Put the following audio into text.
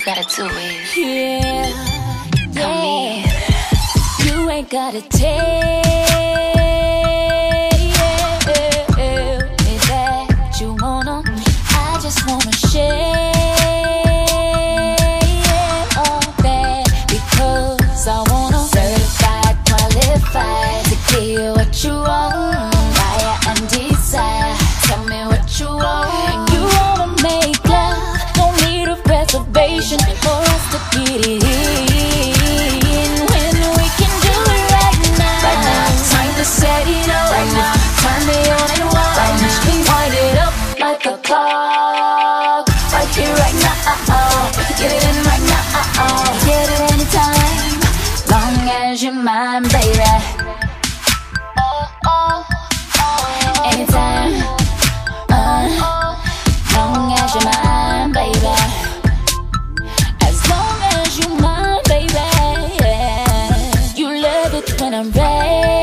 to it. Yeah, Come yeah. in. You ain't gotta tell clock. Right here, right now. Get it in right now. Get it anytime, long as you're mine, baby. Anytime, uh, long as you're mine, baby. As long as you're mine, baby. You love it when I'm ready.